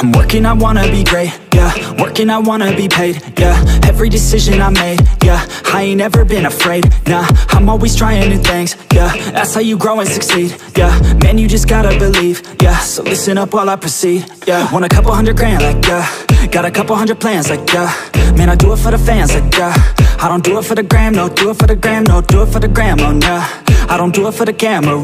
I'm working, I wanna be great, yeah. Working, I wanna be paid, yeah. Every decision I made, yeah. I ain't ever been afraid, nah. I'm always trying new things, yeah. That's how you grow and succeed, yeah. Man, you just gotta believe, yeah. So listen up while I proceed, yeah. Want a couple hundred grand, like, yeah. Got a couple hundred plans, like, yeah. Man, I do it for the fans, like, yeah I don't do it for the gram, no Do it for the gram, no Do it for the gram, oh, nah. I don't do it for the camera.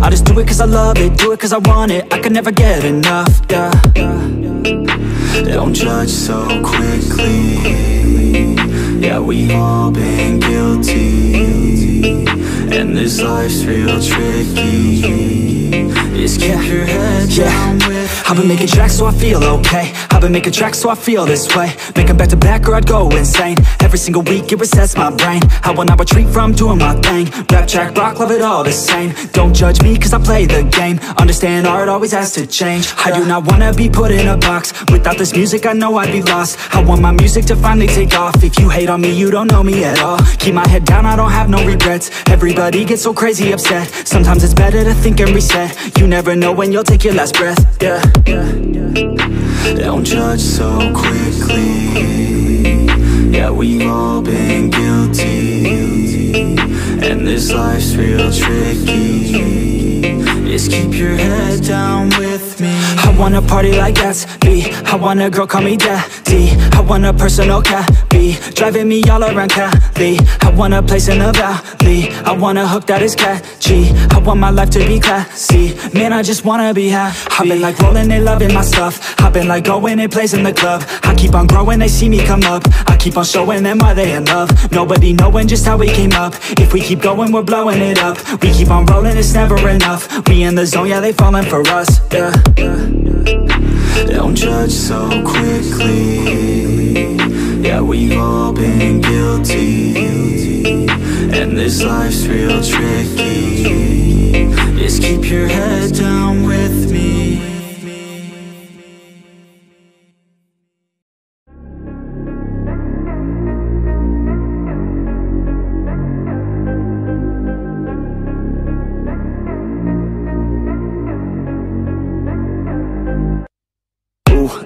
I just do it cause I love it Do it cause I want it. I can never get enough, yeah. Don't judge so quickly. Yeah, we all been guilty. And this life's real tricky. Just keep your head down with I've been making tracks so I feel okay I've been making tracks so I feel this way. Make them back to back or I'd go insane. Every single week it resets my brain. I will not retreat from doing my thing. Rap, track, rock, love it all the same. Don't judge me cause I play the game. Understand art always has to change. I do not wanna be put in a box. Without this music I know I'd be lost. I want my music to finally take off. If you hate on me you don't know me at all. Keep my head down I don't have no regrets. Everybody gets so crazy upset. Sometimes it's better to think and reset. You never know when you'll take your last breath, yeah. Don't judge so quickly. Yeah, we've all been guilty. And this life's real tricky. Just keep your head down with me. I wanna party like Gatsby I want a girl call me daddy. I want a personal cabby Driving me all around Cali. I want a place in the valley. I want a hook that is catchy. I want my life to be classy. Man, I just wanna be happy. I've been like rolling, and loving my stuff. I've been like going and plays in the club. I keep on growing, they see me come up. I keep on showing them why they in love. Nobody knowing just how we came up. If we keep going, we're blowing it up. We keep on rolling, it's never enough. We in the zone, yeah, they falling for us, yeah. Don't judge so quickly Yeah, we've all been guilty. And this life's real tricky. Just keep your head down with me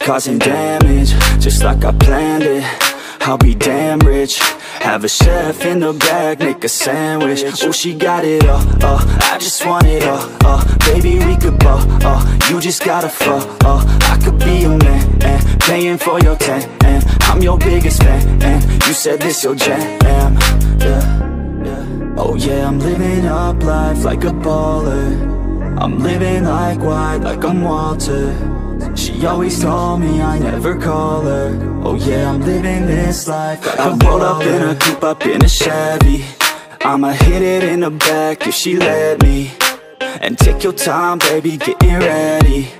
causing damage Just like I planned it. I'll be damn rich. Have a chef in the back, make a sandwich. Oh, she got it all, uh, I just want it all, uh. Baby, we could ball, uh You just gotta fall, uh. I could be your man, and Paying for your tan, and I'm your biggest fan, and You said this your jam, yeah, yeah. Oh yeah, I'm living up life like a baller. I'm living like white, like I'm Walter She always told me I never call her. Oh yeah, I'm living this life. I roll up in a coupe, up in a Chevy. I'ma hit it in the back if she let me. And take your time, baby, getting ready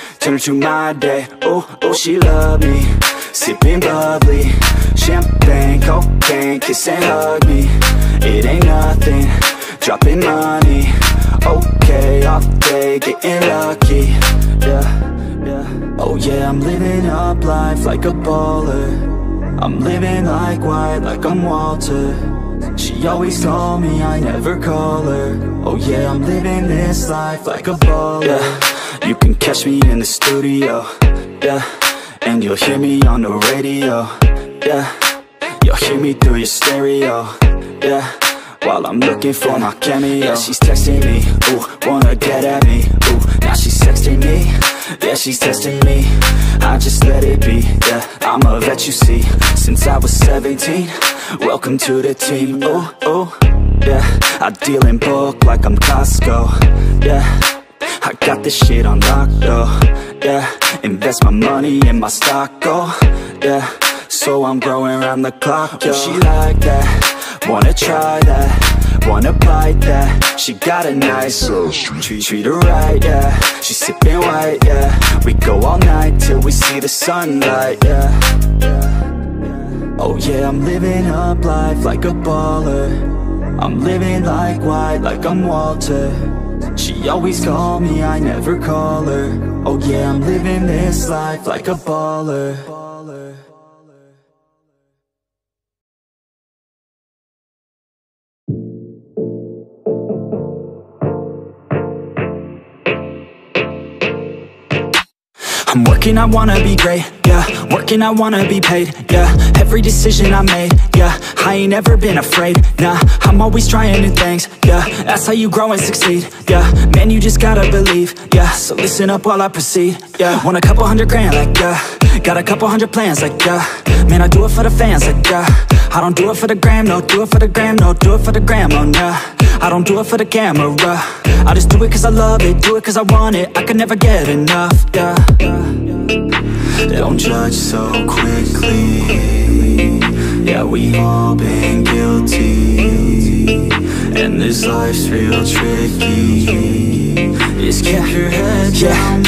Turn to my day. Oh, oh, she love me. Sipping bubbly. Champagne, cocaine Kiss and hug me. It ain't nothing. Dropping money. Okay, off day Getting lucky. Yeah, yeah. Oh yeah, I'm living up life like a baller. I'm living like white, like I'm Walter. She always told me I never call her. Oh yeah, I'm living this life like a baller. Yeah, you can catch me in the studio Yeah, and you'll hear me on the radio Yeah, you'll hear me through your stereo Yeah, while I'm looking for my cameo. Yeah, she's texting me, ooh, wanna get at me Ooh, now she's texting me Yeah, she's testing me. I just let it be, yeah. I'm a vet, you see. Since I was 17 Welcome to the team, ooh, ooh. Yeah, I deal in bulk like I'm Costco Yeah, I got this shit on lock, though. Yeah, invest my money in my stock, oh. Yeah, so I'm growing around the clock, oh, yo. She like that, wanna try that. Wanna bite that. She got a nice oh, ass treat, treat her right, yeah. She sipping white, yeah. We go all night till we see the sunlight, yeah. Oh yeah, I'm living up life like a baller. I'm living like white, like I'm Walter Always call me, I never call her. Oh yeah, I'm living this life like a baller. I'm working, I wanna be great, yeah Working, I wanna be paid, yeah Every decision I made, yeah. I ain't ever been afraid, nah. I'm always trying new things, yeah. That's how you grow and succeed, yeah. Man, you just gotta believe, yeah. So listen up while I proceed, yeah. Want a couple hundred grand, like, yeah. Got a couple hundred plans, like, yeah. Man, I do it for the fans, like, yeah. I don't do it for the gram, no. Do it for the gram, no. Do it for the gram, oh, nah. I don't do it for the camera. I just do it cause I love it. Do it cause I want it. I can never get enough, yeah Don't judge so quickly. Yeah, we've all been guilty. And this life's real tricky. Just keep your head down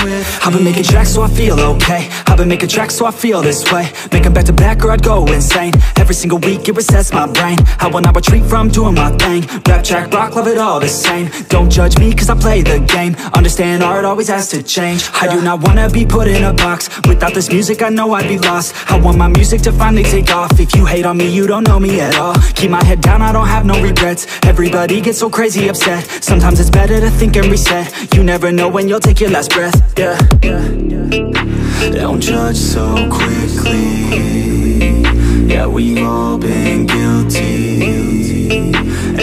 I've been making tracks so I feel okay. I've been making tracks so I feel this way. Make them back to back or I'd go insane. Every single week it resets my brain. I will not retreat from doing my thing. Rap, track, rock, love it all the same. Don't judge me cause I play the game. Understand art always has to change. I do not wanna be put in a box. Without this music I know I'd be lost. I want my music to finally take off. If you hate on me you don't know me at all. Keep my head down I don't have no regrets. Everybody gets so crazy upset. Sometimes it's better to think and reset. You never know when you'll take your last breath, yeah don't judge so quickly. Yeah, we've all been guilty.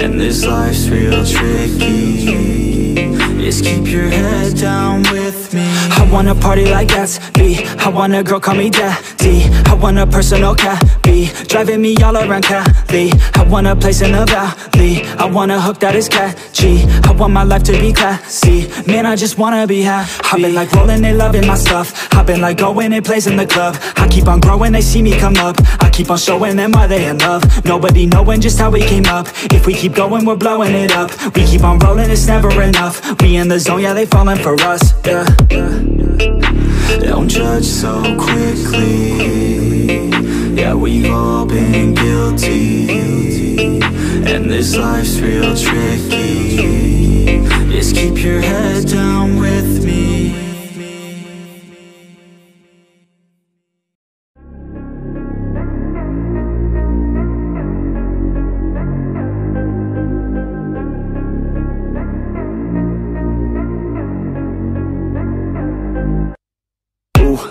And this life's real tricky. Just keep your head down with me wanna party like Gatsby I want a girl call me daddy. I want a personal oh, cabby Driving me all around Cali. I want a place in the valley. I want a hook that is catchy. I want my life to be classy. Man, I just wanna be happy. I've been like rolling, they loving my stuff. I've been like going and plays in the club. I keep on growing, they see me come up. I keep on showing them why they in love. Nobody knowing just how we came up. If we keep going, we're blowing it up. We keep on rolling, it's never enough. We in the zone, yeah, they falling for us, yeah, yeah. Don't judge so quickly. Yeah, we've all been guilty. And this life's real tricky. Just keep your head down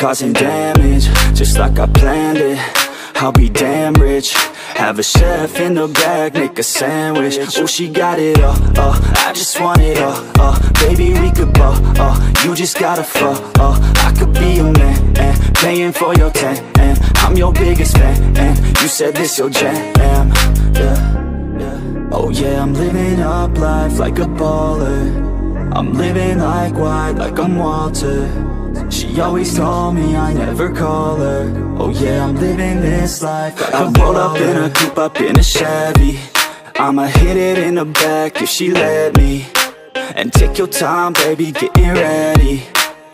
causing damage Just like I planned it. I'll be damn rich. Have a chef in the back, make a sandwich. Oh, she got it all, uh, I just want it all, uh. Baby, we could ball, uh, you just gotta fall, uh. I could be a man, and paying for your tan And I'm your biggest fan, and you said this your jam, yeah, yeah. Oh yeah, I'm living up life like a baller. I'm living like white, like I'm Walter she always told me I never call her. Oh yeah, I'm living this life. I roll up in a coupe, up in a Chevy. I'ma hit it in the back if she let me. And take your time, baby, getting ready